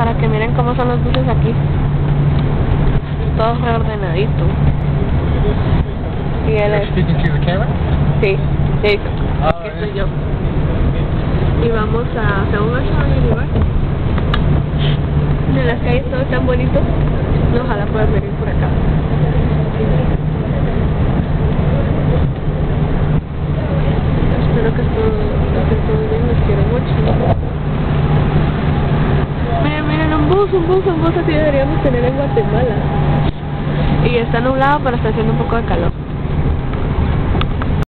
para que miren cómo son los buses aquí. Todo reordenadito. Y él es, sí, Ah, que eh. soy yo. Y vamos a hacer un lugar. De las calles todo tan bonito. Ojalá puedan venir por acá. Espero que todo, que todo bien, los quiero mucho. Miren, bus, un bus, un bus así deberíamos tener en Guatemala. Y está nublado, pero está haciendo un poco de calor.